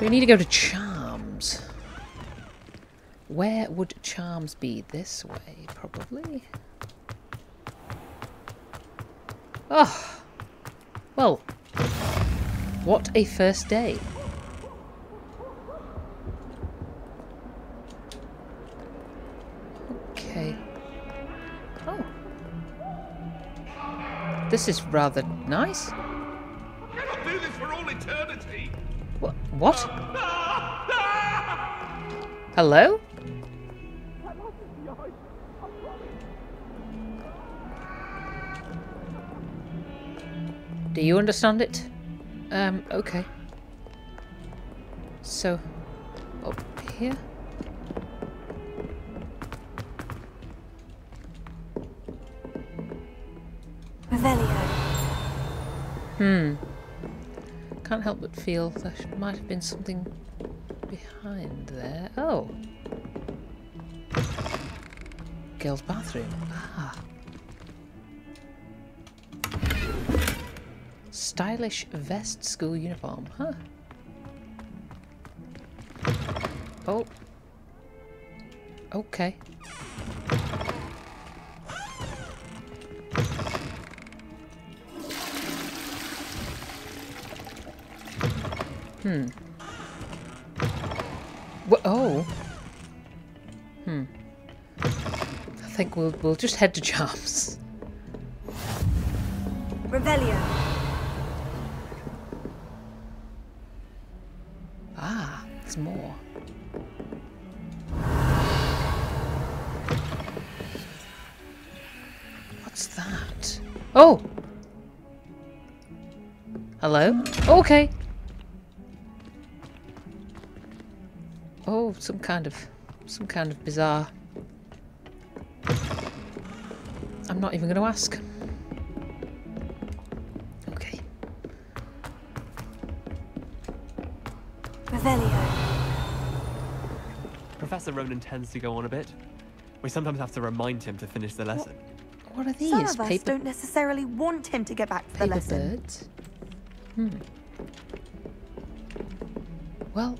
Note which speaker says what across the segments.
Speaker 1: So we need to go to Charms. Where would Charms be? This way, probably. Oh. Well. What a first day. Okay. Oh. This is rather nice. What? Hello? Do you understand it? Um, okay. So, up here?
Speaker 2: Revelio.
Speaker 1: Hmm. Can't help but feel there might have been something behind there. Oh. Girls' bathroom. Ah. Stylish vest school uniform. Huh. Oh. Okay. Hmm. Wha oh. Hmm. I think we'll we'll just head to Charms.
Speaker 2: Revelio.
Speaker 1: Ah, there's more. What's that? Oh. Hello? Okay. Some kind of some kind of bizarre. I'm not even going to ask. Okay.
Speaker 2: Revelio.
Speaker 3: Professor Ronen tends to go on a bit. We sometimes have to remind him to finish the lesson.
Speaker 1: What are these?
Speaker 2: Some of us
Speaker 1: paper
Speaker 2: don't necessarily want him to get back to the
Speaker 1: paper
Speaker 2: lesson.
Speaker 1: birds? Hmm. Well.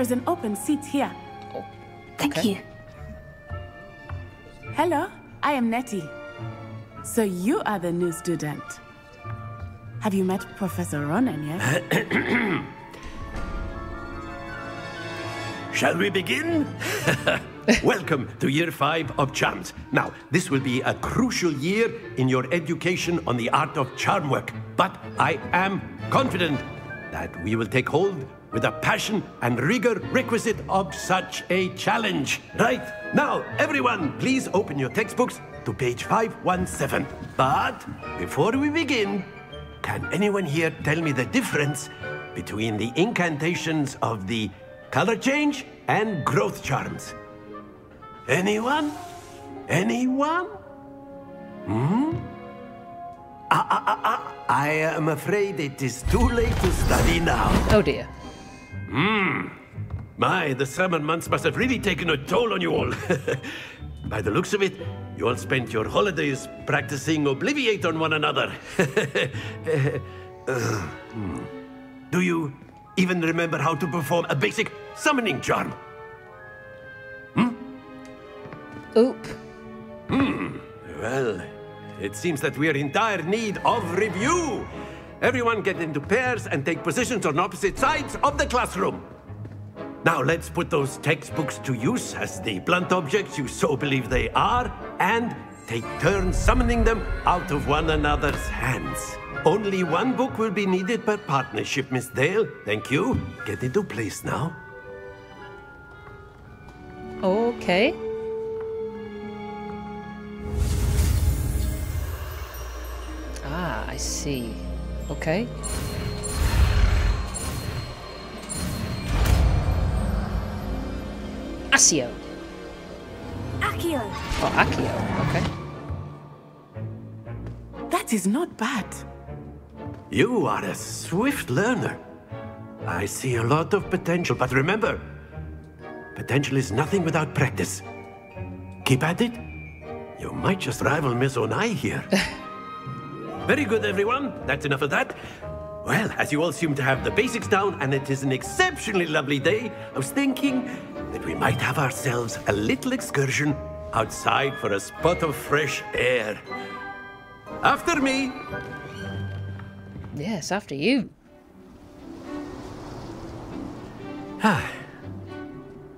Speaker 4: There is an open seat here.
Speaker 2: Oh, Thank
Speaker 1: Okay.
Speaker 2: you.
Speaker 4: Hello, I am Nettie. So you are the new student. Have you met Professor Ronen yet?
Speaker 5: Shall we begin? Welcome to year five of charms. Now, this will be a crucial year in your education on the art of charm work. But I am confident that we will take hold with the passion and rigor requisite of such a challenge. Right, now, everyone, please open your textbooks to page 517. But before we begin, can anyone here tell me the difference between the incantations of the color change and growth charms? Anyone? Anyone? Hmm? Ah, ah, ah, ah. I am afraid it is too late to study now.
Speaker 1: Oh dear.
Speaker 5: My, the summer months must have really taken a toll on you all. By the looks of it, you all spent your holidays practicing Obliviate on one another. Uh, hmm. Do you even remember how to perform a basic summoning charm? Hmm?
Speaker 1: Oop. Hmm.
Speaker 5: Well, it seems that we are in dire need of review. Everyone get into pairs and take positions on opposite sides of the classroom. Now let's put those textbooks to use as the blunt objects you so believe they are, and take turns summoning them out of one another's hands. Only one book will be needed per partnership, Miss Dale. Thank you. Get into place now.
Speaker 1: Okay. Ah, I see. Okay. Asio.
Speaker 2: Accio.
Speaker 1: Oh, Accio. Okay.
Speaker 4: That is not bad.
Speaker 5: You are a swift learner. I see a lot of potential, but remember, potential is nothing without practice. Keep at it. You might just rival Miss Onai here. Very good, everyone. That's enough of that. Well, as you all seem to have the basics down, and it is an exceptionally lovely day, I was thinking that we might have ourselves a little excursion outside for a spot of fresh air. After me.
Speaker 1: Yes, after you.
Speaker 5: Ah,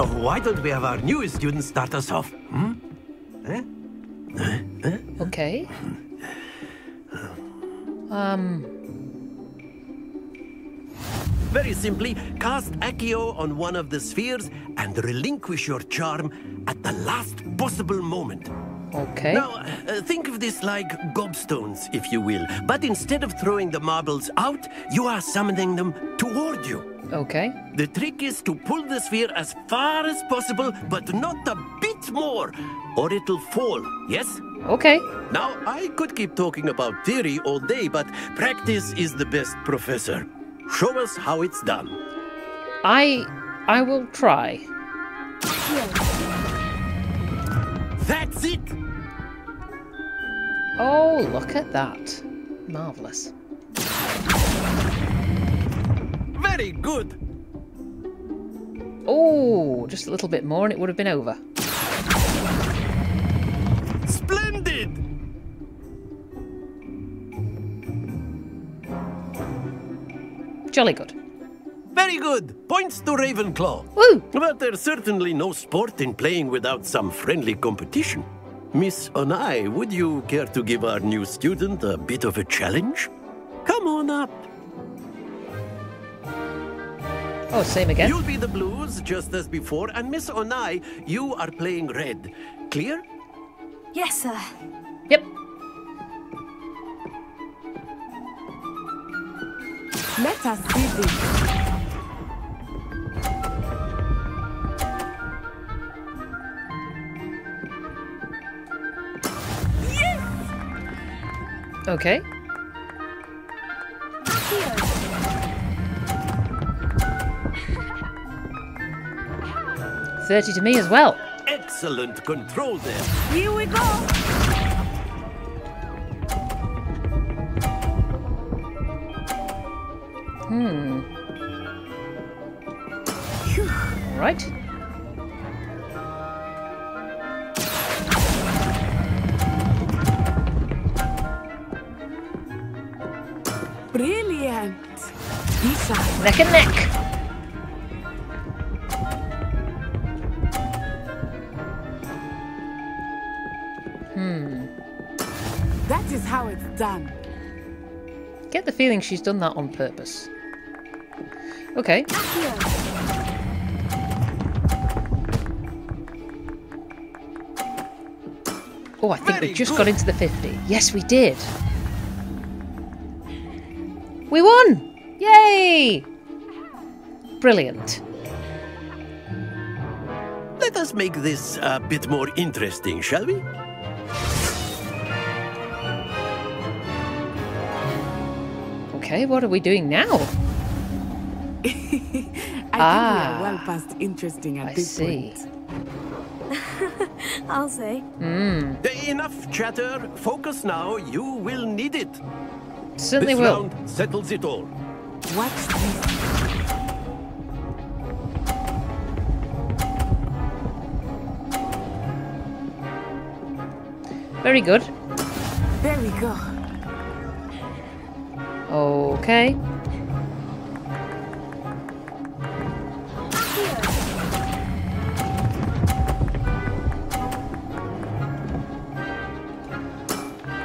Speaker 5: So why don't we have our newest student start us off? Hmm?
Speaker 1: Okay. Um,
Speaker 5: Very simply, cast Accio on one of the spheres and relinquish your charm at the last possible moment.
Speaker 1: Okay.
Speaker 5: Now, uh, think of this like gobstones, if you will. But instead of throwing the marbles out, you are summoning them toward you.
Speaker 1: Okay.
Speaker 5: The trick is to pull the sphere as far as possible, but not a bit more, or it'll fall, yes?
Speaker 1: Okay.
Speaker 5: Now, I could keep talking about theory all day, but practice is the best professor. Show us how it's done.
Speaker 1: I I will try.
Speaker 5: That's it!
Speaker 1: Oh, look at that. Marvellous.
Speaker 5: Very good!
Speaker 1: Oh, just a little bit more and it would have been over.
Speaker 5: Splendid!
Speaker 1: Jolly good.
Speaker 5: Very good! Points to Ravenclaw.
Speaker 1: Woo!
Speaker 5: But there's certainly no sport in playing without some friendly competition. Miss Onai, would you care to give our new student a bit of a challenge? Come on up.
Speaker 1: Oh, same again.
Speaker 5: You'll be the blues, just as before, and Miss Onai, you are playing red. Clear?
Speaker 2: Yes, sir.
Speaker 1: Yep.
Speaker 4: Let us see this.
Speaker 1: Okay. Thirty to me as well.
Speaker 5: Excellent control there.
Speaker 2: Here we go.
Speaker 1: Neck and neck.
Speaker 4: that is how it's done.
Speaker 1: Get the feeling she's done that on purpose. Okay. Oh, I think we just got into the 50. Yes, we did. We won! Yay! Brilliant.
Speaker 5: Let us make this a bit more interesting, shall we?
Speaker 1: Okay, what are we doing now?
Speaker 4: I
Speaker 1: Ah.
Speaker 4: think we are well past interesting at
Speaker 1: I
Speaker 4: this
Speaker 1: see.
Speaker 4: point.
Speaker 2: I'll say.
Speaker 5: Enough chatter. Focus now. You will need it.
Speaker 1: Certainly
Speaker 5: this
Speaker 1: will.
Speaker 5: round settles it all.
Speaker 4: Watch this.
Speaker 1: Very good.
Speaker 4: There we go.
Speaker 1: Okay.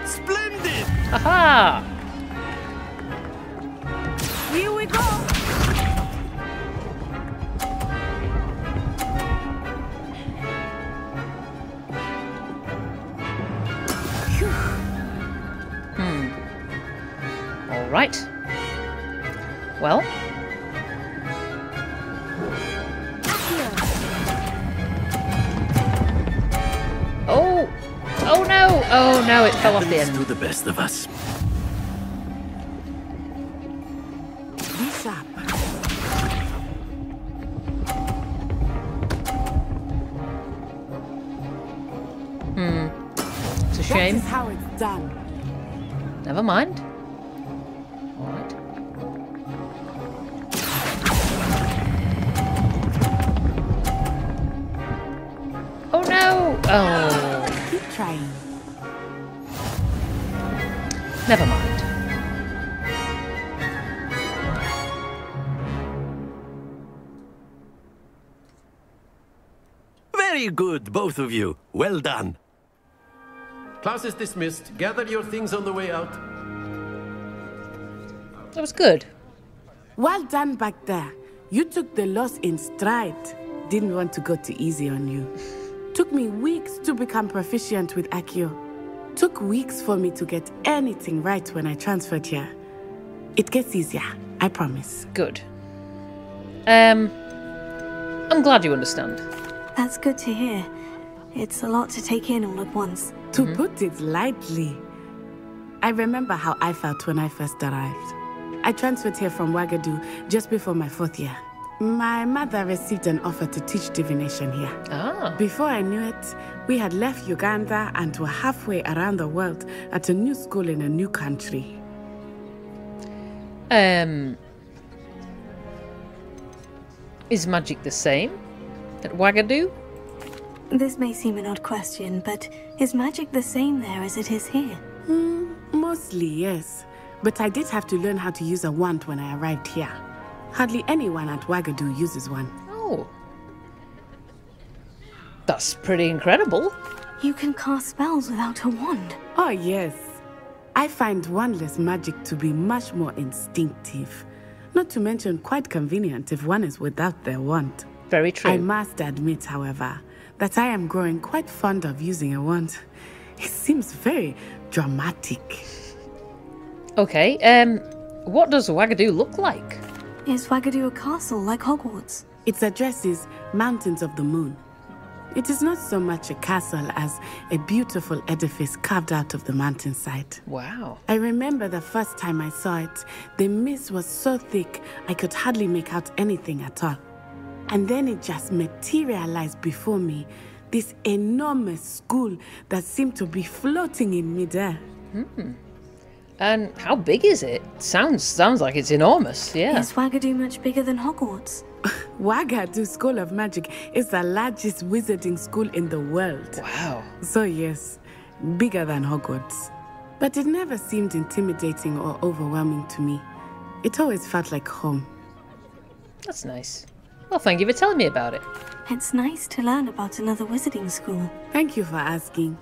Speaker 5: Splendid!
Speaker 1: Aha! Well, oh, oh no, oh no, it fell off the end.
Speaker 5: to the best of us. Both of you. Well done. Class is dismissed. Gather your things on the way out.
Speaker 1: That was good.
Speaker 4: Well done back there. You took the loss in stride. Didn't want to go too easy on you. Took me weeks to become proficient with Accio. Took weeks for me to get anything right when I transferred here. It gets easier, I promise.
Speaker 1: Good. Um, I'm glad you understand.
Speaker 2: That's good to hear. It's a lot to take in all at once.
Speaker 4: To put it lightly, I remember how I felt when I first arrived. I transferred here from Wagadu just before my fourth year. My mother received an offer to teach divination here.
Speaker 1: Ah,
Speaker 4: Before I knew it, we had left Uganda and were halfway around the world at a new school in a new country.
Speaker 1: um, is magic the same at Wagadu?
Speaker 2: This may seem an odd question, but is magic the same there as it is here?
Speaker 4: Mm, mostly, yes. But I did have to learn how to use a wand when I arrived here. Hardly anyone at Wagadu uses one.
Speaker 1: Oh, that's pretty incredible.
Speaker 2: You can cast spells without a wand.
Speaker 4: Oh, yes. I find wandless magic to be much more instinctive. Not to mention quite convenient if one is without their wand.
Speaker 1: Very true.
Speaker 4: I must admit, however, that I am growing quite fond of using a wand. It seems very dramatic.
Speaker 1: Okay. Um, what does Wagadu look like?
Speaker 2: Is Wagadu a castle like Hogwarts?
Speaker 4: Its address is Mountains of the Moon. It is not so much a castle as a beautiful edifice carved out of the mountainside.
Speaker 1: Wow.
Speaker 4: I remember the first time I saw it, the mist was so thick I could hardly make out anything at all. And then it just materialized before me this enormous school that seemed to be floating in midair. Hmm.
Speaker 1: And how big is it? Sounds sounds like it's enormous. Yeah.
Speaker 2: Is Wagadu much bigger than Hogwarts?
Speaker 4: Wagadu School of Magic is the largest wizarding school in the world.
Speaker 1: Wow.
Speaker 4: So, yes, bigger than Hogwarts. But it never seemed intimidating or overwhelming to me. It always felt like home.
Speaker 1: That's nice. Well, thank you for telling me about it.
Speaker 2: It's nice to learn about another wizarding school.
Speaker 4: Thank you for asking.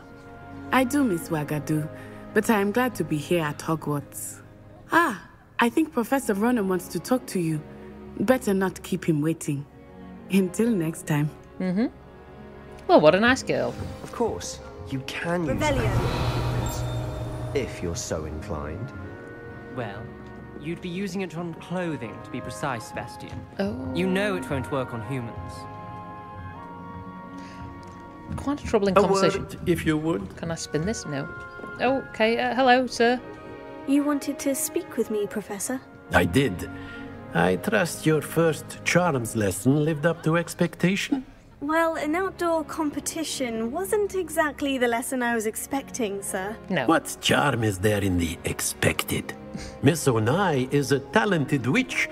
Speaker 4: I do miss Wagadu, but I am glad to be here at Hogwarts. Ah, I think Professor Ronen wants to talk to you. Better not keep him waiting. Until next time. Mm-hmm.
Speaker 1: Well, what a nice girl.
Speaker 6: Of course, you can use
Speaker 2: Revelio.
Speaker 6: that if you're so inclined.
Speaker 3: Well, you'd be using it on clothing, to be precise, Sebastian.
Speaker 1: Oh,
Speaker 3: You know it won't work on humans.
Speaker 1: quite a troubling
Speaker 5: A
Speaker 1: conversation.
Speaker 5: word, if you would.
Speaker 1: Can I spin this? No. Oh, okay. Uh, hello, sir.
Speaker 2: You wanted to speak with me, Professor?
Speaker 5: I did. I trust your first charms lesson lived up to expectation.
Speaker 7: Well, an outdoor competition wasn't exactly the lesson I was expecting, sir.
Speaker 1: No.
Speaker 5: What charm is there in the expected? Miss Onai is a talented witch.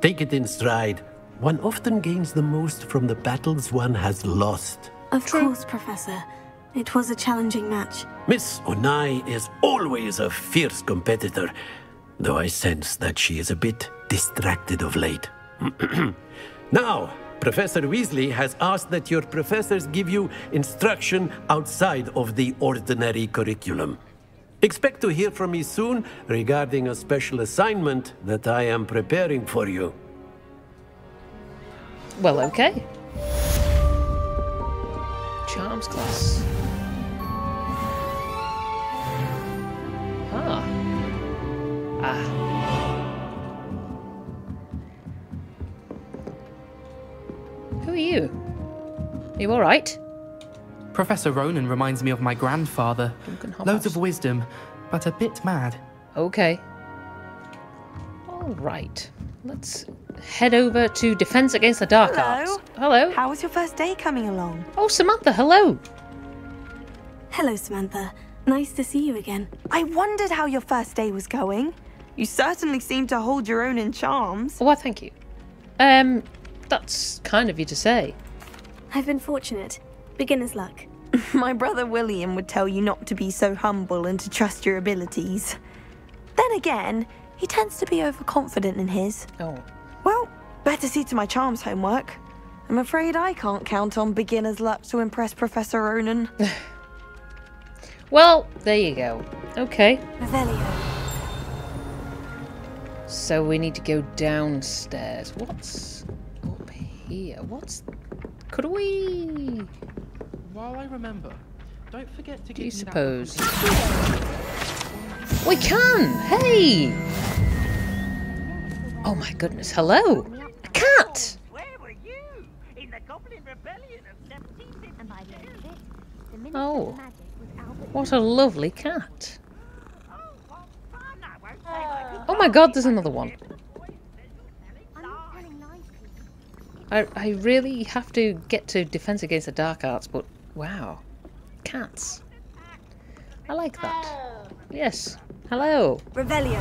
Speaker 5: Take it in stride. One often gains the most from the battles one has lost.
Speaker 2: Of course, Professor. It was a challenging match.
Speaker 5: Miss Onai is always a fierce competitor, though I sense that she is a bit distracted of late. now, Professor Weasley has asked that your professors give you instruction outside of the ordinary curriculum. Expect to hear from me soon regarding a special assignment that I am preparing for you.
Speaker 1: Well, okay. Charms class. Ah. Ah. Who are you? Are you alright?
Speaker 8: Professor Ronen reminds me of my grandfather. Loads of wisdom, but a bit mad.
Speaker 1: Okay. Alright. Let's head over to Defense Against the Dark
Speaker 9: Hello.
Speaker 1: Arts. Hello.
Speaker 9: How was your first day coming along?
Speaker 1: Oh, Samantha, hello.
Speaker 2: Hello, Samantha. Nice to see you again.
Speaker 9: I wondered how your first day was going. You certainly seem to hold your own in charms.
Speaker 1: Oh, why, thank you. Um, that's kind of you to say.
Speaker 7: I've been fortunate. Beginner's luck.
Speaker 9: My brother William would tell you not to be so humble and to trust your abilities. Then again, he tends to be overconfident in his.
Speaker 1: Oh.
Speaker 9: Well, better see to my charms homework. I'm afraid I can't count on beginner's luck to impress Professor Ronen.
Speaker 1: Well, there you go. Okay.
Speaker 7: Revelio.
Speaker 1: So we need to go downstairs. What's up here? What's... Could we...
Speaker 8: While I remember, don't forget to
Speaker 1: Do you
Speaker 8: give me that
Speaker 1: suppose? We can! Hey! Oh my goodness, hello! A cat! Oh. What a lovely cat. Oh my god, there's another one. I, I really have to get to Defense Against the Dark Arts, but wow. Cats. I like that. Yes. Hello.
Speaker 7: Revelio.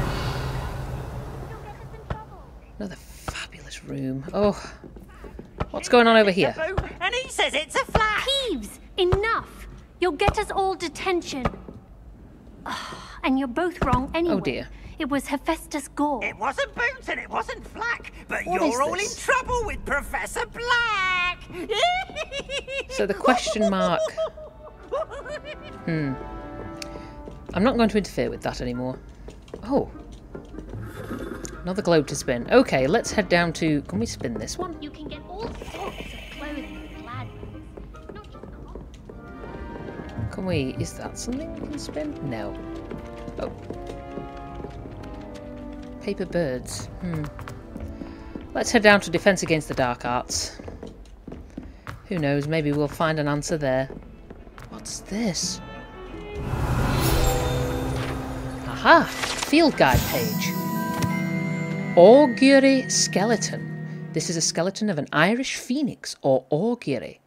Speaker 1: Another fabulous room. Oh. What's going on over here?
Speaker 10: And he says it's a flat.
Speaker 11: Peeves, enough. You'll get us all detention. Ah, and you're both wrong anyway.
Speaker 1: Oh dear.
Speaker 11: It was Hephaestus Gore.
Speaker 10: It wasn't Boots and it wasn't Flack, but
Speaker 1: What
Speaker 10: you're all
Speaker 1: this?
Speaker 10: in trouble with Professor Black.
Speaker 1: So the question mark. Hmm. I'm not going to interfere with that anymore. Oh. Another globe to spin. Okay, let's head down to. Can we spin this one?
Speaker 11: You can get all sorts of clothing with glad not just the
Speaker 1: Can we? Is that something we can spin? No. Oh. Paper birds. Hmm. Let's head down to Defense Against the Dark Arts. Who knows? Maybe we'll find an answer there. What's this? Aha! Field guide page. Augurey skeleton. This is a skeleton of an Irish phoenix or Augurey,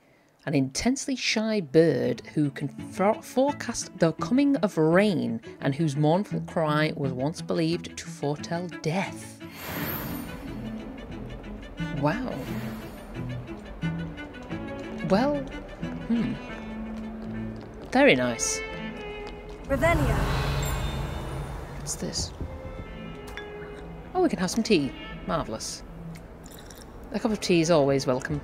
Speaker 1: an intensely shy bird who can for- forecast the coming of rain and whose mournful cry was once believed to foretell death. Wow. Well, hmm. Very nice.
Speaker 7: Revelio.
Speaker 1: What's this? Oh, we can have some tea. Marvellous. A cup of tea is always welcome.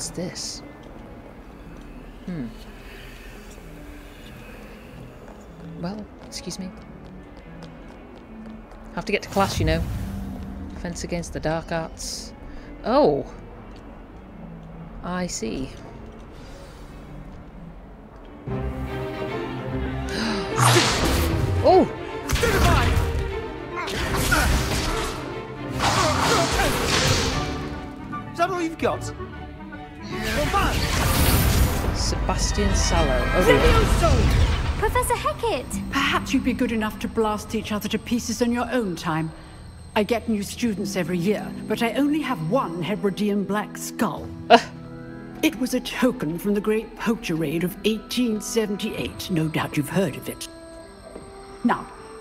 Speaker 1: What's this? Hmm. Well, excuse me. Have to get to class, you know. Defense against the dark arts. Oh! I see. oh!
Speaker 12: Is that all you've got?
Speaker 1: Sebastian Sallow. Oh.
Speaker 13: Professor Hecat! Perhaps you'd be good enough to blast each other to pieces on your own time. I get new students every year, but I only have one Hebridean black skull. It was a token from the Great Poacher Raid of 1878. No doubt you've heard of it. Now,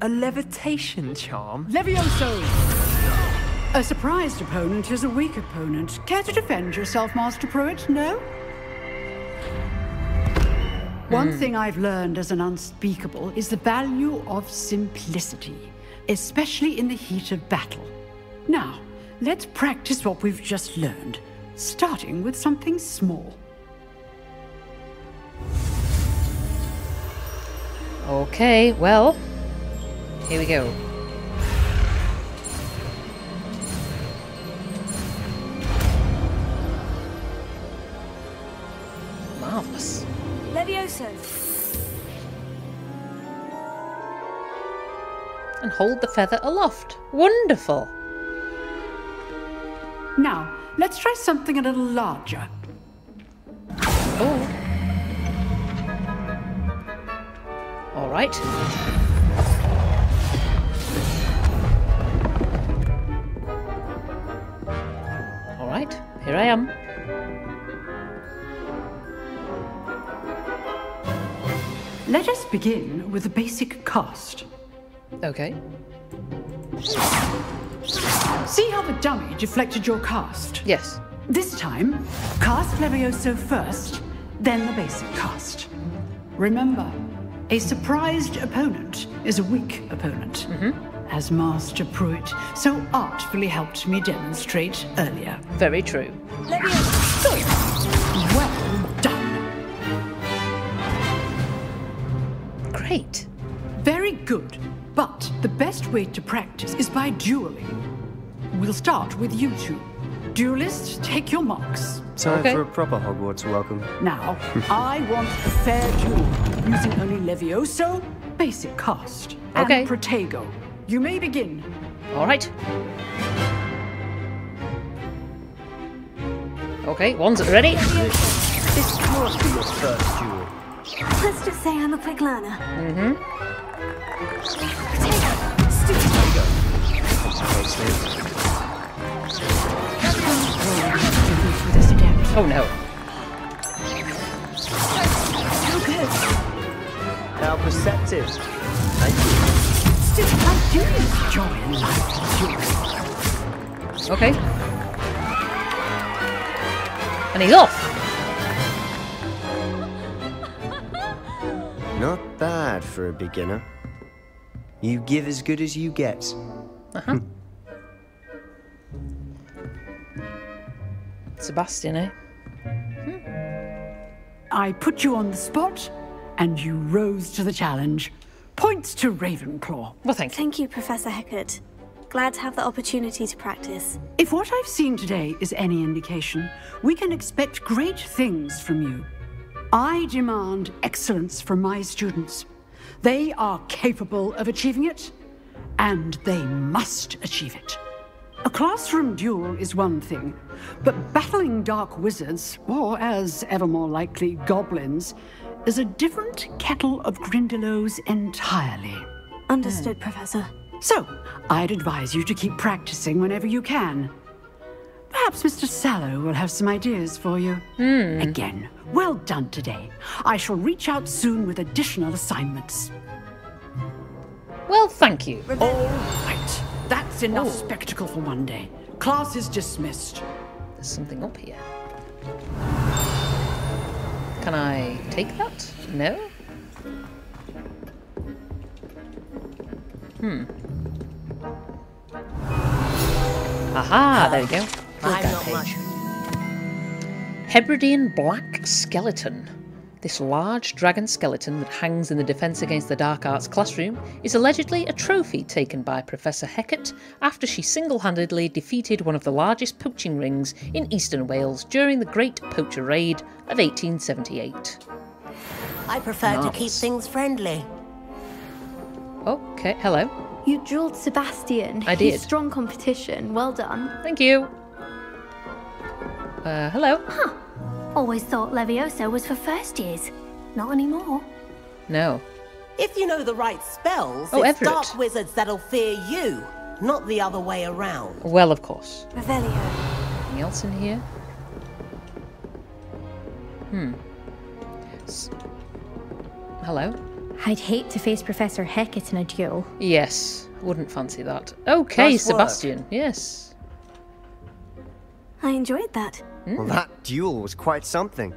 Speaker 8: A levitation charm?
Speaker 13: Levioso! A surprised opponent is a weak opponent. Care to defend yourself, Master Prewett? No? One hmm. thing I've learned as an unspeakable is the value of simplicity, especially in the heat of battle. Now, let's practice what we've just learned, starting with something small.
Speaker 1: Okay, well, here we go. Marvelous.
Speaker 7: Levioso.
Speaker 1: And hold the feather aloft. Wonderful.
Speaker 13: Now, let's try something a little larger.
Speaker 1: Oh. All right. Right, here I am.
Speaker 13: Let us begin with the basic cast.
Speaker 1: Okay.
Speaker 13: See how the dummy deflected your cast?
Speaker 1: Yes.
Speaker 13: This time, cast Levioso first, then the basic cast. Remember, a surprised opponent is a weak opponent, mm-hmm. As Master Prewett so artfully helped me demonstrate earlier.
Speaker 1: Very true.
Speaker 13: Good. Well done.
Speaker 1: Great.
Speaker 13: Very good. But the best way to practice is by dueling. We'll start with you two. Duelists, take your marks.
Speaker 6: Time for a proper Hogwarts welcome.
Speaker 13: Now, I want a fair duel, using only Levioso, basic cast,
Speaker 1: Okay.
Speaker 13: and Protego. You may begin.
Speaker 1: All right. Okay, one's ready.
Speaker 6: This must be your first duel.
Speaker 2: Let's just say I'm a quick learner.
Speaker 1: Mm-hmm. Oh no.
Speaker 6: How perceptive. Thank
Speaker 13: Still, I do enjoy a lively.
Speaker 1: Okay. And he's off.
Speaker 6: Not bad for a beginner. You give as good as you get.
Speaker 1: Uh-huh. Sebastian, eh?
Speaker 13: I put you on the spot, and you rose to the challenge. Points to Ravenclaw.
Speaker 1: Well, thank
Speaker 2: you. Thank you, Professor Hecat. Glad to have the opportunity to practice.
Speaker 13: If what I've seen today is any indication, we can expect great things from you. I demand excellence from my students. They are capable of achieving it, and they must achieve it. A classroom duel is one thing, but battling dark wizards, or as ever more likely, goblins, is a different kettle of Grindylows entirely.
Speaker 2: Understood, hmm. Professor.
Speaker 13: So, I'd advise you to keep practicing whenever you can. Perhaps Mr. Sallow will have some ideas for you. Hmm. Again, well done today. I shall reach out soon with additional assignments.
Speaker 1: Well, thank you.
Speaker 13: All right. That's enough oh. spectacle for one day. Class is dismissed.
Speaker 1: There's something up here. Can I take that? No? Hmm. Aha, there we go.
Speaker 10: I'm not much.
Speaker 1: Hebridean Black Skeleton. This large dragon skeleton that hangs in the Defence Against the Dark Arts classroom is allegedly a trophy taken by Professor Hecat after she single handedly defeated one of the largest poaching rings in eastern Wales during the Great Poacher Raid of 1878.
Speaker 10: I prefer to keep things friendly.
Speaker 1: Okay, hello.
Speaker 12: You drilled Sebastian.
Speaker 1: I
Speaker 12: He's
Speaker 1: did.
Speaker 12: strong competition. Well done.
Speaker 1: Thank you. Uh, hello?
Speaker 11: Huh. Always thought Levioso was for first years. Not anymore.
Speaker 1: No.
Speaker 10: If you know the right spells,
Speaker 1: Oh,
Speaker 10: it's
Speaker 1: Everett.
Speaker 10: dark wizards that'll fear you, not the other way around.
Speaker 1: Well, of course.
Speaker 2: Revelio.
Speaker 1: Anything else in here? Hmm. S- Hello?
Speaker 12: I'd hate to face Professor Hecat in a duel.
Speaker 1: Yes, wouldn't fancy that. Okay,
Speaker 6: Nice work.
Speaker 1: Sebastian. Yes.
Speaker 2: I enjoyed that.
Speaker 6: Well, that duel was quite something.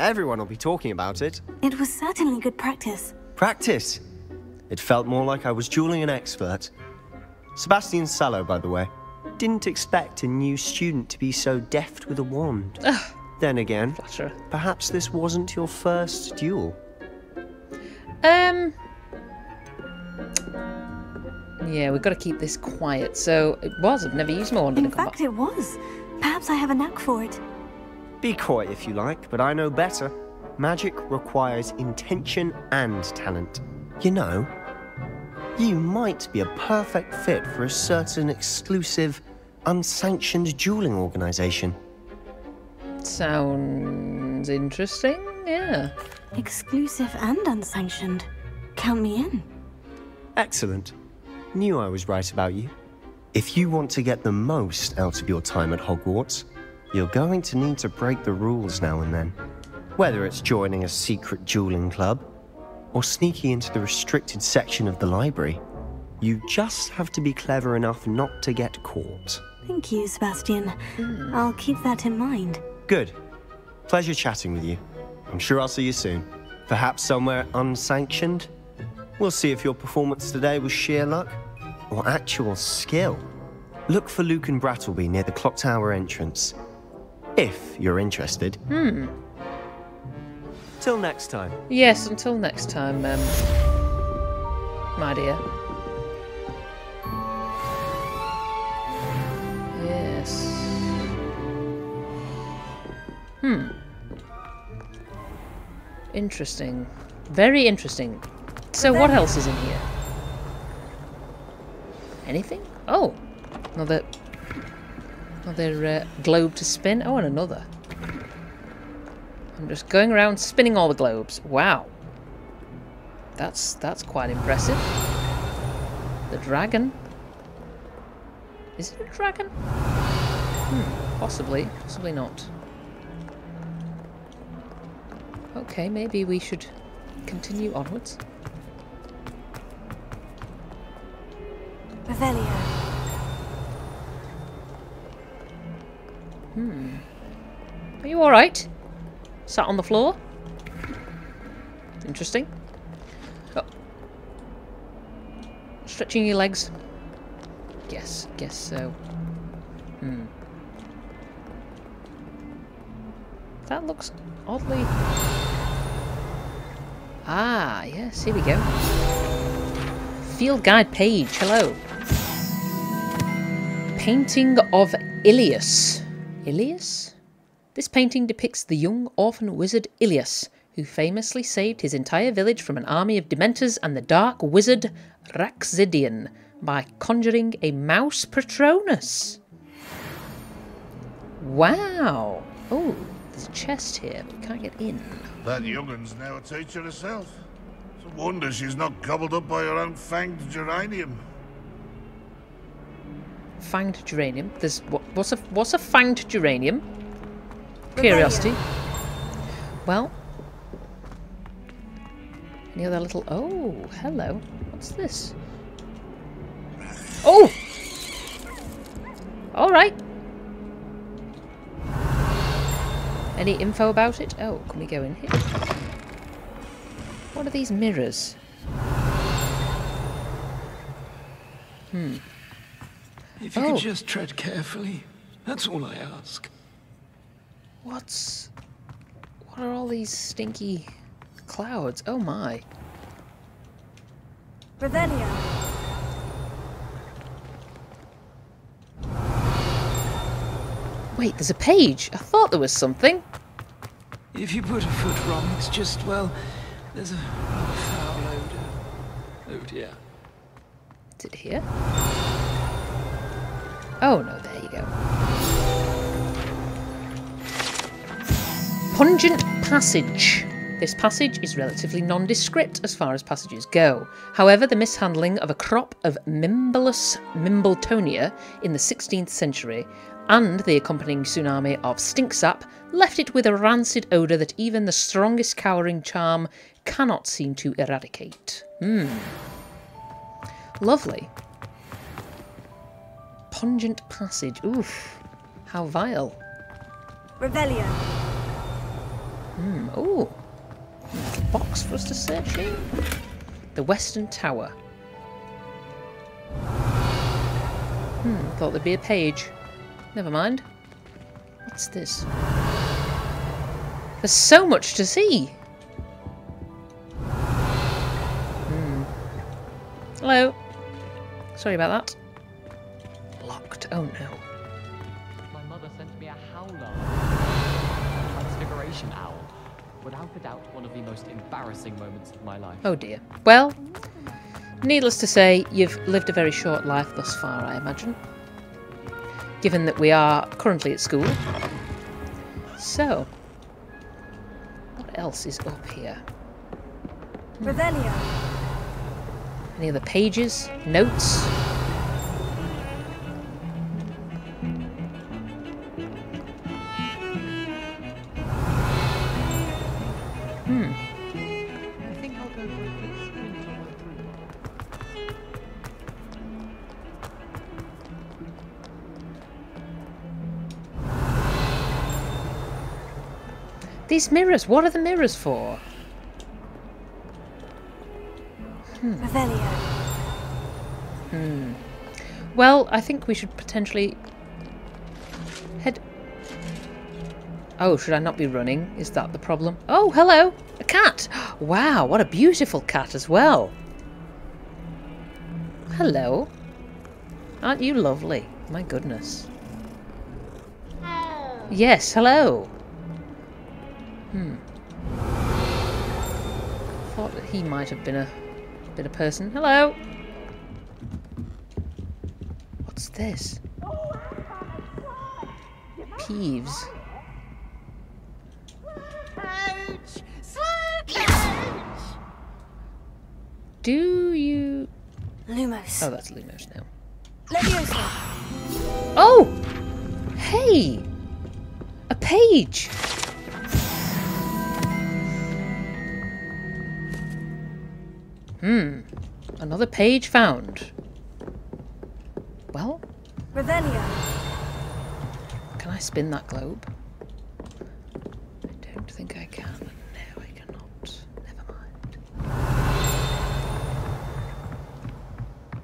Speaker 6: Everyone will be talking about it.
Speaker 2: It was certainly good practice.
Speaker 6: Practice. It felt more like I was dueling an expert. Sebastian Sallow, by the way. Didn't expect a new student to be so deft with a wand. then again, perhaps this wasn't your first duel.
Speaker 1: Um. Yeah, we've got to keep this quiet. So it was. I've never used my wand in,
Speaker 2: In
Speaker 1: a combat.
Speaker 2: fact, it was. Perhaps I have a knack for it.
Speaker 6: Be coy if you like, but I know better. Magic requires intention and talent. You know, you might be a perfect fit for a certain exclusive, unsanctioned dueling organization.
Speaker 1: Sounds interesting. Yeah.
Speaker 2: Exclusive and unsanctioned. Count me in.
Speaker 6: Excellent. Knew I was right about you. If you want to get the most out of your time at Hogwarts, you're going to need to break the rules now and then. Whether it's joining a secret dueling club or sneaking into the restricted section of the library, you just have to be clever enough not to get caught.
Speaker 2: Thank you, Sebastian. I'll keep that in mind.
Speaker 6: Good. Pleasure chatting with you. I'm sure I'll see you soon. Perhaps somewhere unsanctioned? We'll see if your performance today was sheer luck or actual skill. Look for Lucan Brattleby near the clock tower entrance. If you're interested.
Speaker 1: Hmm.
Speaker 6: Till next time.
Speaker 1: Yes. Until next time, um, my dear. Yes. Hmm. Interesting. Very interesting. So what else is in here? Anything? Oh, another another uh, globe to spin. Oh, and another. I'm just going around spinning all the globes. Wow. That's that's quite impressive. The dragon. Is it a dragon? Hmm, possibly, possibly not. Okay, maybe we should continue onwards.
Speaker 2: Revelio.
Speaker 1: Hmm. Are you alright? Sat on the floor? Interesting. Oh. Stretching your legs? Yes, guess so. Hmm. That looks oddly... Ah, yes, here we go. Field guide page, hello. Painting of Ilias. Ilias? This painting depicts the young orphan wizard Ilias, who famously saved his entire village from an army of dementors and the dark wizard Raxidian by conjuring a mouse Patronus. Wow. Oh, there's a chest here, but can't get in.
Speaker 14: That young'un's now a teacher herself. It's a wonder she's not gobbled up by her own fanged geranium.
Speaker 1: Fanged geranium. There's what, what's a what's a fanged geranium? Curiosity. Well, any other little? Oh, hello. What's this? Oh. All right. Any info about it? Oh, can we go in here? What are these mirrors? Hmm.
Speaker 15: If you
Speaker 1: Oh.
Speaker 15: could just tread carefully, that's all I ask.
Speaker 1: What's... What are all these stinky clouds? Oh my.
Speaker 7: Revelio.
Speaker 1: Wait, there's a page. I thought there was something.
Speaker 15: If you put a foot wrong, it's just, well, there's a rather foul odour. Oh dear.
Speaker 1: Is it here? Oh no, there you go. Pungent Passage. This passage is relatively nondescript as far as passages go. However, the mishandling of a crop of Mimbulus Mimbletonia in the 16th century and the accompanying tsunami of stinksap left it with a rancid odour that even the strongest scouring charm cannot seem to eradicate. Hmm. Lovely. Pungent passage. Oof. How vile.
Speaker 7: Revelio.
Speaker 1: Hmm. Ooh. Box for us to search in. The Western Tower. Hmm, thought there'd be a page. Never mind. What's this? There's so much to see! Hmm. Hello. Sorry about that. Locked. Oh no.
Speaker 3: My mother sent me a howler. Transfiguration owl. Without a doubt, one of the most embarrassing moments of my life.
Speaker 1: Oh dear. Well, needless to say, you've lived a very short life thus far, I imagine. Given that we are currently at school. So, what else is up here?
Speaker 7: Revelio.
Speaker 1: Any other pages? Notes? These mirrors, what are the mirrors for? Hmm. Hmm. Well, I think we should potentially head. Oh, should I not be running? Is that the problem? Oh, hello! A cat! Wow, what a beautiful cat as well! Hello. Aren't you lovely? My goodness. Yes, hello. He might have been a been a person. Hello. What's this? Peeves. Do you?
Speaker 7: Lumos.
Speaker 1: Oh, that's Lumos now.
Speaker 7: Leviosa.
Speaker 1: Oh! Hey! A page! Hmm. Another page found. Well,
Speaker 7: Revelio.
Speaker 1: can I spin that globe? I don't think I can. No, I cannot. Never mind.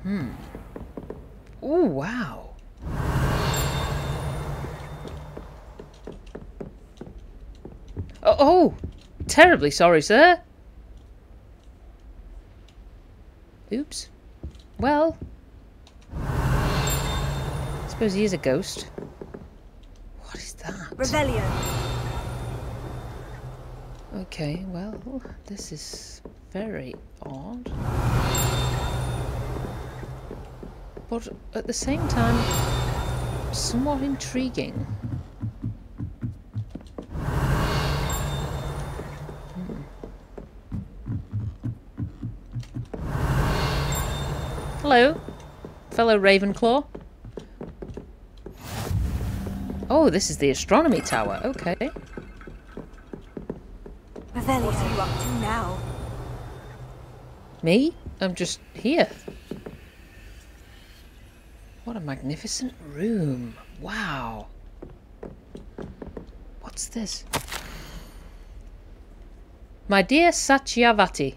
Speaker 1: Hmm. Oh, wow. Oh, oh! Terribly sorry, sir. Oops. Well. Suppose he is a ghost. What is that?
Speaker 7: Revelio.
Speaker 1: Okay, well, this is very odd. But at the same time, somewhat intriguing. Hello, fellow Ravenclaw. Oh, this is the astronomy tower. Okay.
Speaker 7: What are you up to now?
Speaker 1: Me? I'm just here. What a magnificent room. Wow. What's this? My dear Satyavati,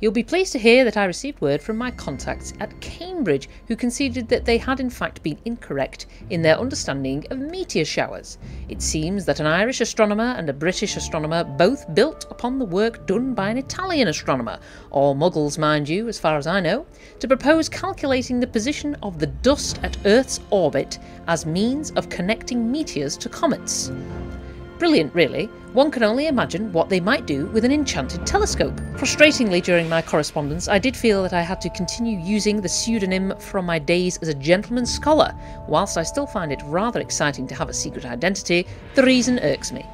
Speaker 1: You'll be pleased to hear that I received word from my contacts at Cambridge who conceded that they had in fact been incorrect in their understanding of meteor showers. It seems that an Irish astronomer and a British astronomer both built upon the work done by an Italian astronomer, or muggles mind you, as far as I know, to propose calculating the position of the dust at Earth's orbit as means of connecting meteors to comets. Brilliant, really. One can only imagine what they might do with an enchanted telescope. Frustratingly, during my correspondence, I did feel that I had to continue using the pseudonym from my days as a gentleman scholar. Whilst I still find it rather exciting to have a secret identity, the reason irks me.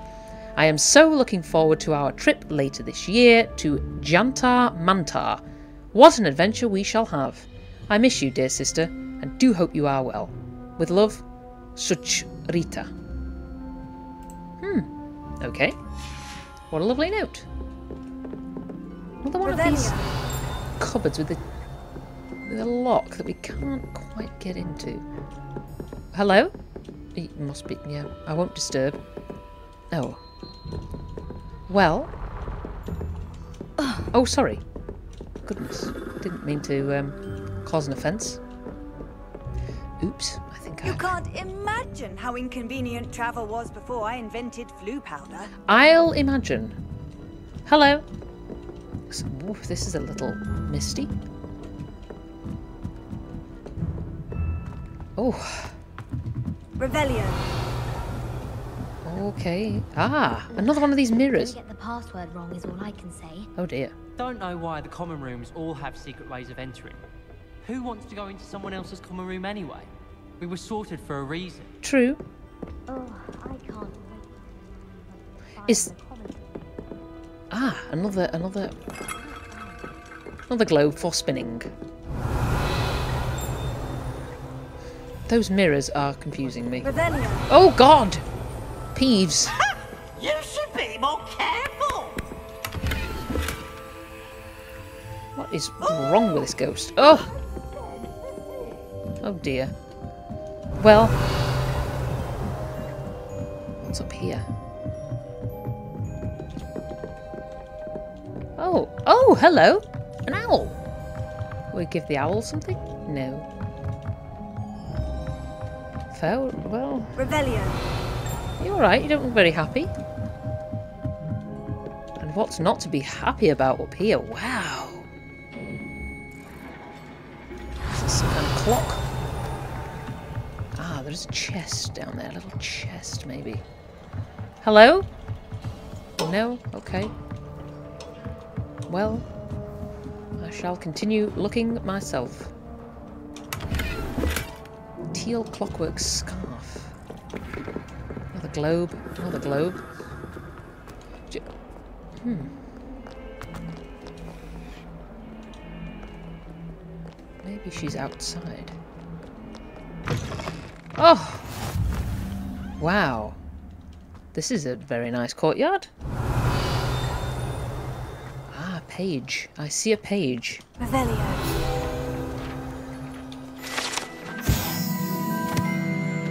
Speaker 1: I am so looking forward to our trip later this year to Jantar Mantar. What an adventure we shall have. I miss you, dear sister, and do hope you are well. With love, Such Rita. Hmm. Okay. What a lovely note. Another one of these cupboards with a, with a lock that we can't quite get into. Hello? It must be, yeah. I won't disturb. Oh. Well. Oh, sorry. Goodness. Didn't mean to um, cause an offence. Oops, I
Speaker 16: You can't imagine how inconvenient travel was before I invented Floo powder.
Speaker 1: I'll imagine. Hello. So, oof, this is a little misty. Oh,
Speaker 16: Revelio.
Speaker 1: okay. Ah, another one of these mirrors.
Speaker 17: Don't get the password wrong is all I can say.
Speaker 1: Oh dear.
Speaker 18: Don't know why the common rooms all have secret ways of entering. Who wants to go into someone else's common room anyway? We were sorted for a reason.
Speaker 1: True.
Speaker 17: Oh, I can't
Speaker 1: Is ah another another another globe for spinning. Those mirrors are confusing me.
Speaker 16: Revelio.
Speaker 1: Oh God, Peeves.
Speaker 10: You should be more careful.
Speaker 1: What is wrong with this ghost? Oh! Oh dear. Well. What's up here? Oh, oh, hello! An owl! Will we give the owl something? No. Fair, well,
Speaker 16: Revelio.
Speaker 1: you're alright, you don't look very happy. And what's not to be happy about up here? Wow! Is this some kind of clock? There's a chest down there, a little chest maybe. Hello? No? Okay. Well, I shall continue looking myself. Teal clockwork scarf. Another globe. Another globe. J- Hmm. Maybe she's outside. Oh! Wow. This is a very nice courtyard. Ah, page. I see a page.
Speaker 16: Revelio.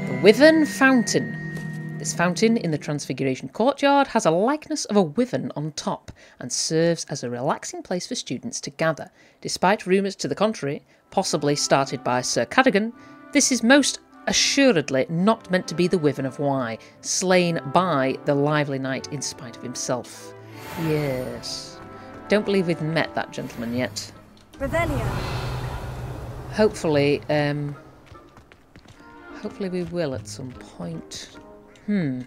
Speaker 1: The Wyvern Fountain. This fountain in the Transfiguration Courtyard has a likeness of a wyvern on top and serves as a relaxing place for students to gather. Despite rumours to the contrary, possibly started by Sir Cadogan, this is most assuredly not meant to be the Wyvern of Wye, slain by the lively knight in spite of himself. Yes. Don't believe we've met that gentleman yet.
Speaker 16: Revelio.
Speaker 1: Hopefully, um, hopefully we will at some point. Hmm.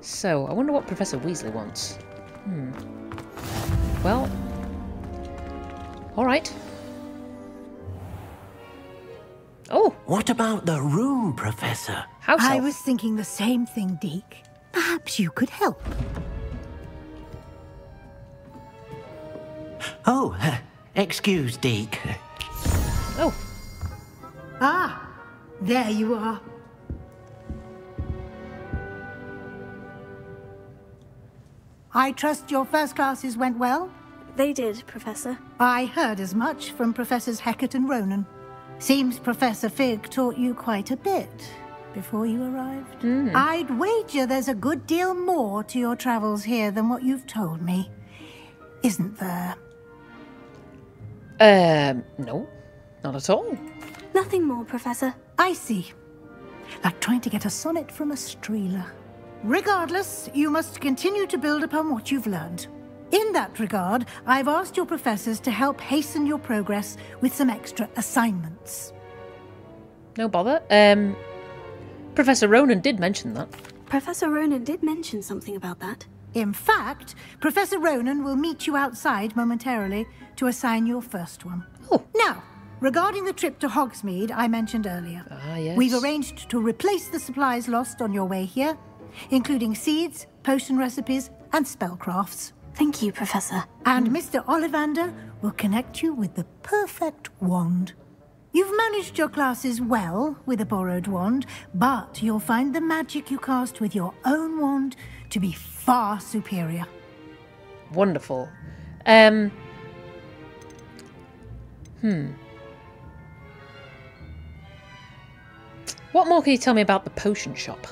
Speaker 1: So, I wonder what Professor Weasley wants. Hmm. Well, all right. Oh,
Speaker 5: What about the room, Professor?
Speaker 1: House
Speaker 19: I was thinking the same thing, Deek. Perhaps you could help.
Speaker 5: Oh, uh, excuse, Deek.
Speaker 1: Oh.
Speaker 19: Ah, there you are. I trust your first classes went well?
Speaker 2: They did, Professor.
Speaker 19: I heard as much from Professors Hecat and Ronen. Seems Professor Fig taught you quite a bit before you arrived. I'd wager there's a good deal more to your travels here than what you've told me. Isn't there?
Speaker 1: Um, no, not at all.
Speaker 2: Nothing more, Professor.
Speaker 19: I see. Like trying to get a sonnet from a streeler. Regardless, you must continue to build upon what you've learned. In that regard, I've asked your professors to help hasten your progress with some extra assignments.
Speaker 1: No bother. Um, Professor Ronen did mention that.
Speaker 2: Professor Ronen did mention something about that.
Speaker 19: In fact, Professor Ronen will meet you outside momentarily to assign your first one.
Speaker 1: Oh.
Speaker 19: Now, regarding the trip to Hogsmeade I mentioned earlier,
Speaker 1: Ah, yes.
Speaker 19: we've arranged to replace the supplies lost on your way here, including seeds, potion recipes, and spellcrafts.
Speaker 2: Thank you, Professor.
Speaker 19: And Mr. Ollivander will connect you with the perfect wand. You've managed your classes well with a borrowed wand, but you'll find the magic you cast with your own wand to be far superior.
Speaker 1: Wonderful. Um. Hmm. What more can you tell me about the potion shop?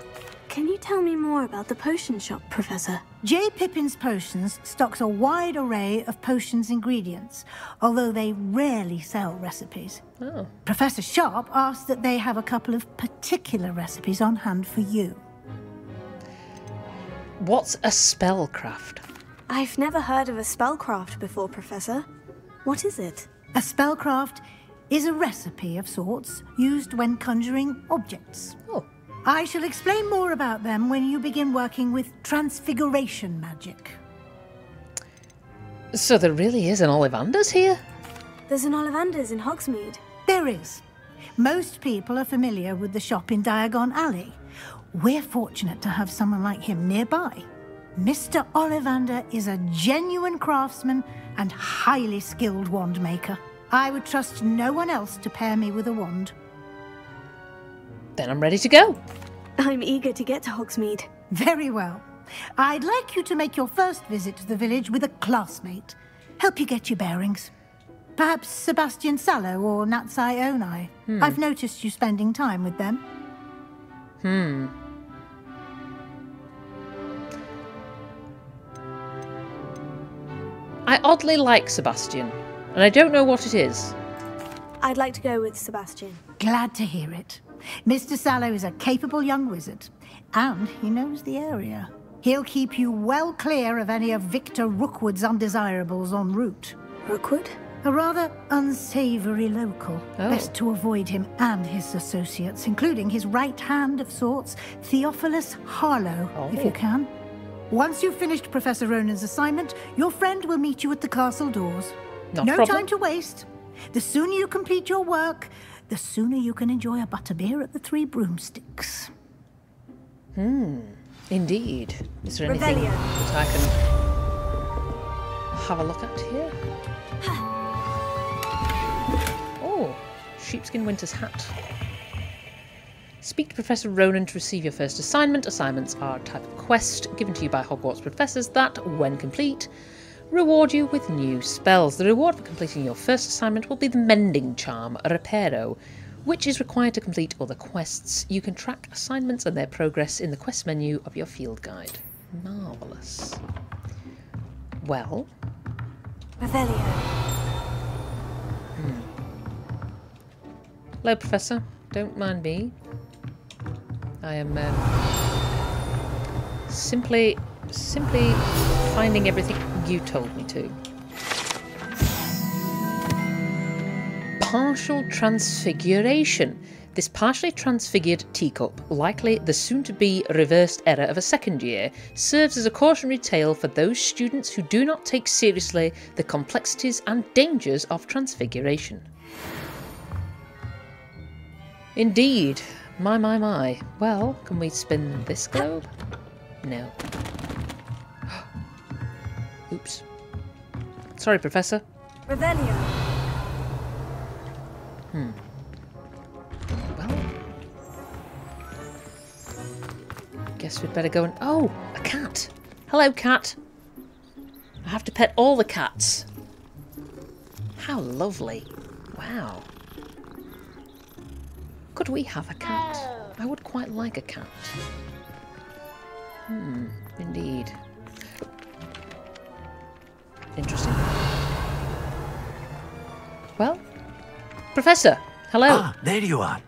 Speaker 2: Can you tell me more about the potion shop, Professor?
Speaker 19: J. Pippin's Potions stocks a wide array of potions ingredients, although they rarely sell recipes.
Speaker 1: Oh.
Speaker 19: Professor Sharp asked that they have a couple of particular recipes on hand for you.
Speaker 1: What's a spellcraft?
Speaker 2: I've never heard of a spellcraft before, Professor. What is it?
Speaker 19: A spellcraft is a recipe of sorts used when conjuring objects.
Speaker 1: Oh.
Speaker 19: I shall explain more about them when you begin working with transfiguration magic.
Speaker 1: So there really is an Ollivanders here?
Speaker 2: There's an Ollivanders in Hogsmeade.
Speaker 19: There is. Most people are familiar with the shop in Diagon Alley. We're fortunate to have someone like him nearby. Mr. Ollivander is a genuine craftsman and highly skilled wand maker. I would trust no one else to pair me with a wand.
Speaker 1: Then I'm ready to go.
Speaker 2: I'm eager to get to Hogsmeade.
Speaker 19: Very well. I'd like you to make your first visit to the village with a classmate. Help you get your bearings. Perhaps Sebastian Sallow or Natsai Onai.
Speaker 1: Hmm.
Speaker 19: I've noticed you spending time with them.
Speaker 1: Hmm. I oddly like Sebastian, and I don't know what it is.
Speaker 2: I'd like to go with Sebastian.
Speaker 19: Glad to hear it. Mr. Sallow is a capable young wizard, and he knows the area. He'll keep you well clear of any of Victor Rookwood's undesirables en route.
Speaker 2: Rookwood?
Speaker 19: A rather unsavory local.
Speaker 1: Oh.
Speaker 19: Best to avoid him and his associates, including his right hand of sorts, Theophilus Harlow, if you
Speaker 1: Oh.
Speaker 19: can. Once you've finished Professor Ronen's assignment, your friend will meet you at the castle doors.
Speaker 1: Not
Speaker 19: no
Speaker 1: problem.
Speaker 19: time to waste. The sooner you complete your work, the sooner you can enjoy a butterbeer at the Three Broomsticks.
Speaker 1: Hmm. Indeed. Is there anything
Speaker 2: Revelio.
Speaker 1: that I can have a look at here? Oh, sheepskin winter's hat. Speak to Professor Ronen to receive your first assignment. Assignments are a type of quest given to you by Hogwarts professors that, when complete, reward you with new spells. The reward for completing your first assignment will be the Mending Charm, Reparo, which is required to complete other quests. You can track assignments and their progress in the quest menu of your field guide. Marvellous. Well,
Speaker 2: Revelio.
Speaker 1: hello, Professor. Don't mind me. I am um, simply, simply finding everything you told me to. Partial transfiguration. This partially transfigured teacup, likely the soon to be reversed error of a second year, serves as a cautionary tale for those students who do not take seriously the complexities and dangers of transfiguration. Indeed. My, my, my. Well, can we spin this globe? No. Sorry, Professor.
Speaker 2: Revelio.
Speaker 1: Hmm. Well. Guess we'd better go and. Oh! A cat! Hello, cat! I have to pet all the cats. How lovely. Wow. Could we have a cat? I would quite like a cat. Hmm, indeed. Interesting. Professor, hello.
Speaker 5: Ah, there you are.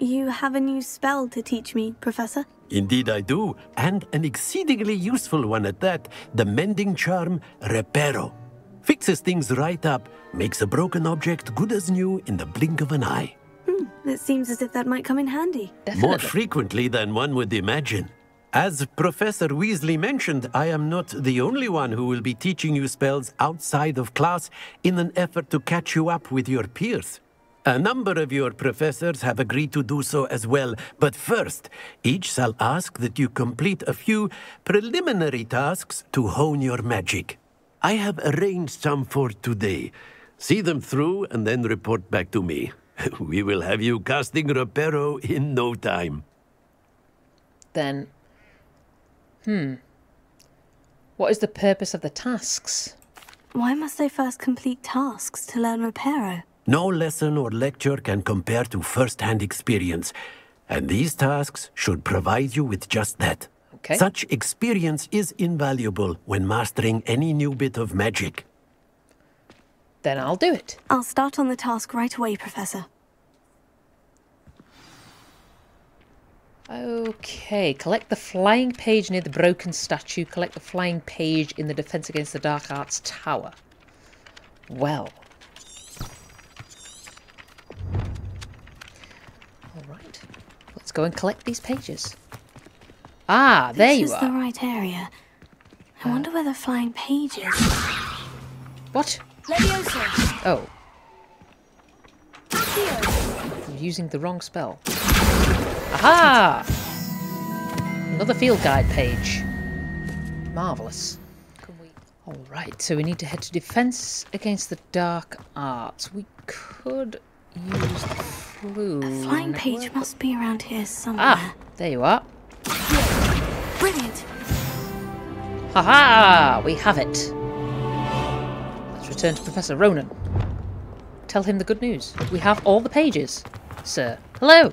Speaker 2: You have a new spell to teach me, Professor?
Speaker 5: Indeed, I do, and an exceedingly useful one at that the mending charm Reparo. Fixes things right up, makes a broken object good as new in the blink of an eye.
Speaker 2: Hmm, it seems as if that might come in handy. Definitely.
Speaker 5: More frequently than one would imagine. As Professor Weasley mentioned, I am not the only one who will be teaching you spells outside of class in an effort to catch you up with your peers. A number of your professors have agreed to do so as well, but first, each shall ask that you complete a few preliminary tasks to hone your magic. I have arranged some for today. See them through and then report back to me. we will have you casting Reparo in no time.
Speaker 1: Then. Hmm. What is the purpose of the tasks?
Speaker 2: Why must they first complete tasks to learn Reparo?
Speaker 5: No lesson or lecture can compare to first hand experience. And these tasks should provide you with just that.
Speaker 1: Okay.
Speaker 5: Such experience is invaluable when mastering any new bit of magic.
Speaker 1: Then I'll do it.
Speaker 7: I'll start on the task right away, Professor.
Speaker 1: Okay, collect the flying page near the broken statue. Collect the flying page in the Defense Against the Dark Arts Tower. Well. Alright. Let's go and collect these pages. Ah, there
Speaker 7: this
Speaker 1: you are.
Speaker 7: This is the right area. I wonder where the flying page is.
Speaker 1: What?
Speaker 7: Leviosa!
Speaker 1: Oh,
Speaker 7: Accio!
Speaker 1: I'm using the wrong spell. Aha! Another field guide page. Marvellous. Alright, so we need to head to Defense Against the Dark Arts. We could use the Floo.
Speaker 7: The flying page must be around here somewhere.
Speaker 1: Ah, there you are.
Speaker 7: Brilliant!
Speaker 1: Haha! We have it. Let's return to Professor Ronen. Tell him the good news. We have all the pages, sir. Hello.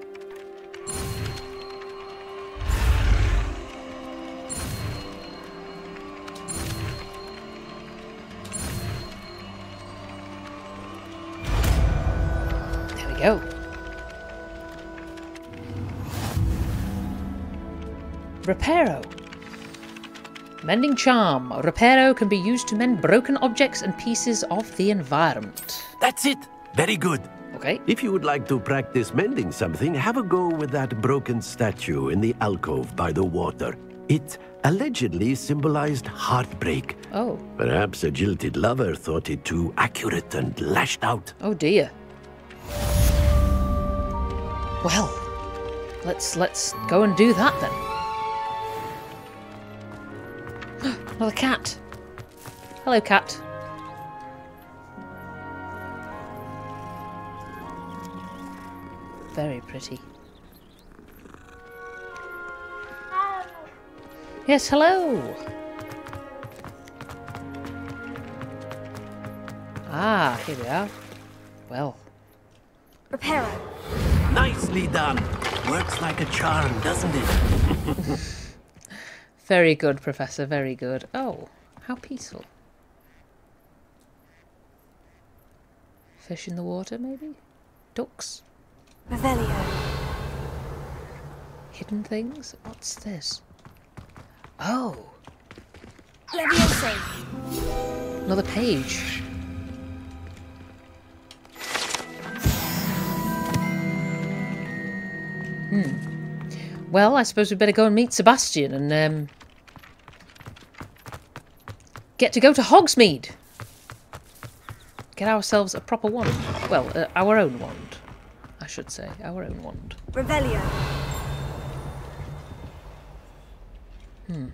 Speaker 1: Go. Reparo. Mending Charm. Reparo can be used to mend broken objects and pieces of the environment.
Speaker 5: That's it. Very good.
Speaker 1: Okay.
Speaker 5: If you would like to practice mending something, have a go with that broken statue in the alcove by the water. It allegedly symbolized heartbreak.
Speaker 1: Oh.
Speaker 5: Perhaps a jilted lover thought it too accurate and lashed out.
Speaker 1: Oh dear. Well, let's let's go and do that then. Another cat. Hello, cat. Very pretty. Yes, hello. Ah, here we are. Well,
Speaker 7: Reparo.
Speaker 5: Nicely done. Works like a charm, doesn't it?
Speaker 1: very good, Professor, very good. Oh, how peaceful. Fish in the water, maybe? Ducks?
Speaker 7: Revelio.
Speaker 1: Hidden things? What's this? Oh,
Speaker 7: Leviosa.
Speaker 1: another page. Hmm. Well, I suppose we'd better go and meet Sebastian and um, get to go to Hogsmeade. Get ourselves a proper wand. Well, uh, our own wand, I should say. Our own wand.
Speaker 7: Revelio.
Speaker 1: Hmm.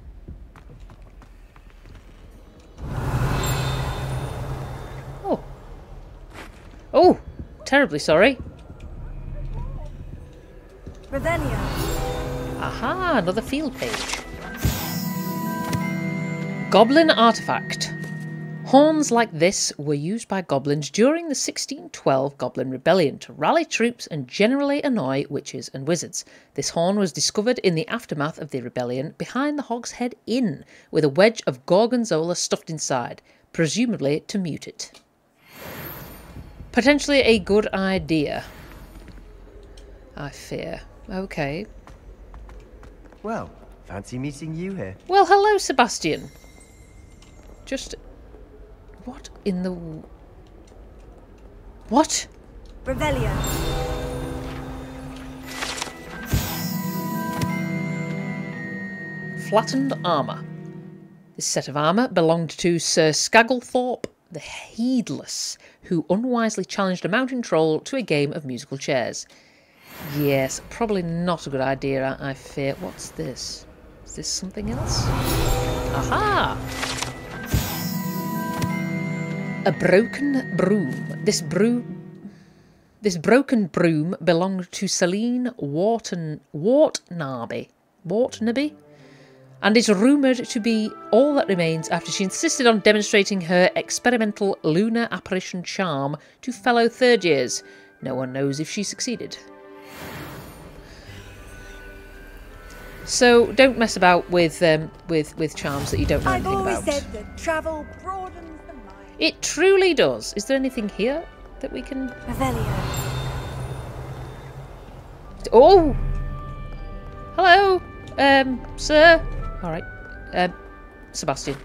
Speaker 1: Oh. Oh, terribly sorry.
Speaker 7: Revelio.
Speaker 1: Aha, another field page. Goblin artifact. Horns like this were used by goblins during the 1612 Goblin Rebellion to rally troops and generally annoy witches and wizards. This horn was discovered in the aftermath of the rebellion behind the Hogshead Inn, with a wedge of gorgonzola stuffed inside, presumably to mute it. Potentially a good idea. I fear. Okay.
Speaker 6: Well, fancy meeting you here.
Speaker 1: Well, hello, Sebastian. Just. What in the. What?
Speaker 7: Revelio.
Speaker 1: Flattened armour. This set of armour belonged to Sir Skagglethorpe the Heedless, who unwisely challenged a mountain troll to a game of musical chairs. Yes, probably not a good idea, I fear. What's this? Is this something else? Aha! A broken broom. This broom. This broken broom belonged to Celine Wharton Wartnaby. Wartnaby? And is rumoured to be all that remains after she insisted on demonstrating her experimental lunar apparition charm to fellow third years. No one knows if she succeeded. So don't mess about with um, with with charms that you don't know
Speaker 16: I've
Speaker 1: anything
Speaker 16: always
Speaker 1: about.
Speaker 16: said that travel broadens the mind.
Speaker 1: It truly does. Is there anything here that we can?
Speaker 2: Revelio.
Speaker 1: Oh, hello, um, sir. All right, um, Sebastian.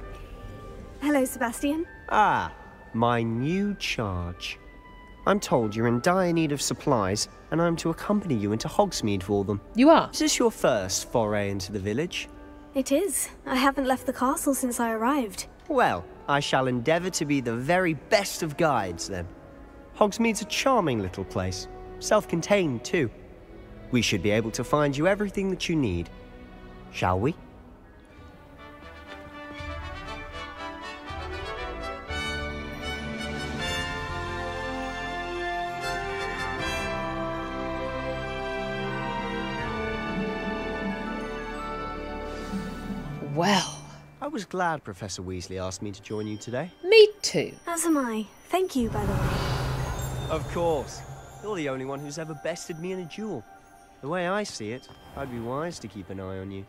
Speaker 2: Hello, Sebastian.
Speaker 6: Ah, my new charge. I'm told you're in dire need of supplies, and I'm to accompany you into Hogsmeade for them.
Speaker 1: You are?
Speaker 6: Is this your first foray into the village?
Speaker 2: It is. I haven't left the castle since I arrived.
Speaker 6: Well, I shall endeavour to be the very best of guides then. Hogsmeade's a charming little place, self contained too. We should be able to find you everything that you need. Shall we?
Speaker 1: Well,
Speaker 6: I was glad Professor Weasley asked me to join you today.
Speaker 1: me too.
Speaker 2: As am I. Thank you, by the way.
Speaker 6: Of course. You're the only one who's ever bested me in a duel. The way I see it, I'd be wise to keep an eye on you.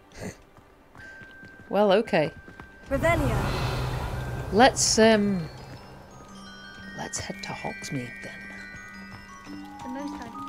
Speaker 1: Well, okay.
Speaker 2: Revelio.
Speaker 1: Let's um, let's head to Hogsmeade then.
Speaker 17: The most I've